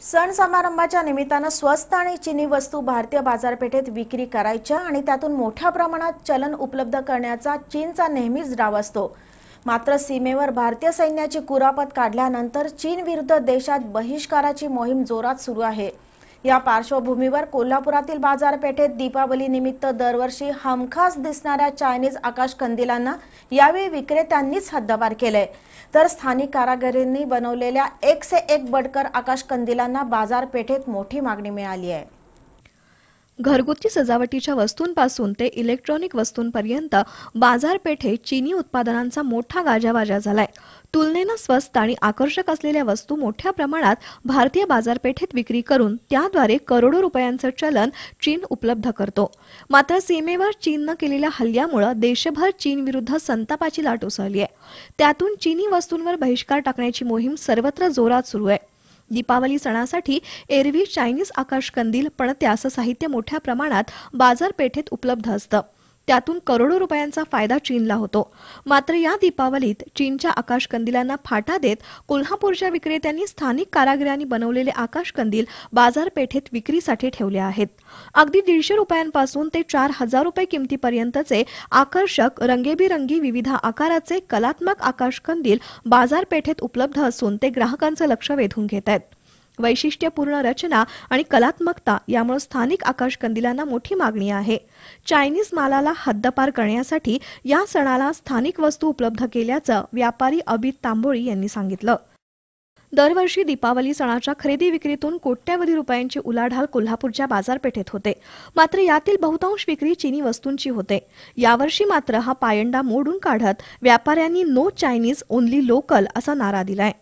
सण समारंभाच्या निमित्तानं स्वस्त आणि चिनी वस्तू भारतीय बाजारपेठेत विक्री करायच्या आणि त्यातून मोठ्या प्रमाणात चलन उपलब्ध करण्याचा चीनचा नेहमीच डाव असतो. मात्र सीमेवर भारतीय सैन्याची कुरापत काढल्यानंतर चीन विरुद्ध देशात बहिष्काराची मोहीम जोरात सुरू आहे. या पार्श्वभूमीवर कोल्हापुरातील बाजारपेठेत दीपावली निमित्त दरवर्षी हमखास दिसणाऱ्या चायनीज आकाश कंदिलांना यावेळी विक्रेत्यांनीच हद्दपार केलंय. तर स्थानिक कारागिरींनी बनवलेल्या एक से एक बडकर आकाश कंदिलांना बाजारपेठेत मोठी मागणी मिळाली आहे. घरगुती सजावटीच्या वस्तूंपासून ते इलेक्ट्रॉनिक वस्तूंपर्यंत बाजारपेठेत चीनी उत्पादनांचा मोठा गाजावाजा झालाय. तुलनेनं स्वस्त आणि आकर्षक असलेल्या वस्तू मोठ्या प्रमाणात भारतीय बाजारपेठेत विक्री करून त्याद्वारे करोडो रुपयांचं चलन चीन उपलब्ध करतो. मात्र सीमेवर चीननं केलेल्या हल्ल्यामुळे देशभर चीनविरुद्ध संतापाची लाट उसळली आहे. त्यातून चीनी वस्तूंवर बहिष्कार टाकण्याची मोहीम सर्वत्र जोरात सुरू आहे. दीपावली सणासाठी एरवी चायनीज आकाश कंदील पणत्या साहित्य मोठ्या प्रमाणात बाजारपेठेत उपलब्ध असतं. त्यातून करोडो रुपयांचा फायदा चीनला होतो. मात्र या दीपावलीत चीनच्या आकाशकंदिलांना फाटा देत कोल्हापूरच्या विक्रेत्यांनी स्थानिक कारागिरांनी बनवलेले आकाशकंदील बाजारपेठेत विक्रीसाठी ठेवले आहेत. अगदी दीडशे रुपयांपासून ते चार हजार रुपये किमतीपर्यंतचे आकर्षक रंगेबिरंगी विविध आकाराचे कलात्मक आकाशकंदील बाजारपेठेत उपलब्ध असून ते ग्राहकांचं लक्ष वेधून घेत आहेत. वैशिष्ट्यपूर्ण रचना आणि कलात्मकता यामुळे स्थानिक आकाश कंदिलांना मोठी मागणी आहे. चायनीज मालाला हद्दपार करण्यासाठी या सणाला स्थानिक वस्तू उपलब्ध केल्याचं व्यापारी अबित तांबोळी यांनी सांगितलं. दरवर्षी दीपावली सणाच्या खरेदी विक्रीतून कोट्यवधी रुपयांची उलाढाल कोल्हापूरच्या बाजारपेठेत होते. मात्र यातील बहुतांश विक्री चिनी वस्तूंची होते. यावर्षी मात्र हा पायंडा मोडून काढत व्यापाऱ्यांनी नो चायनीज ओनली लोकल असा नारा दिलाय.